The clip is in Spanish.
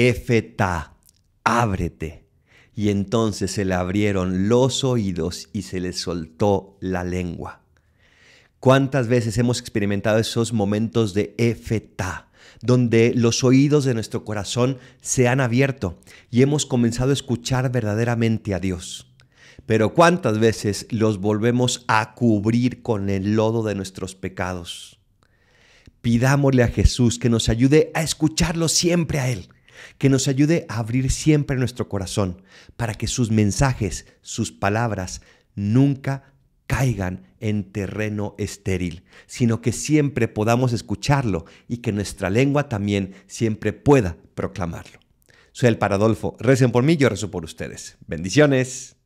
Efeta, ábrete. Y entonces se le abrieron los oídos y se le soltó la lengua. ¿Cuántas veces hemos experimentado esos momentos de efeta, donde los oídos de nuestro corazón se han abierto y hemos comenzado a escuchar verdaderamente a Dios? Pero ¿cuántas veces los volvemos a cubrir con el lodo de nuestros pecados? Pidámosle a Jesús que nos ayude a escucharlo siempre a Él que nos ayude a abrir siempre nuestro corazón para que sus mensajes, sus palabras, nunca caigan en terreno estéril, sino que siempre podamos escucharlo y que nuestra lengua también siempre pueda proclamarlo. Soy el Paradolfo. Recen por mí, yo rezo por ustedes. Bendiciones.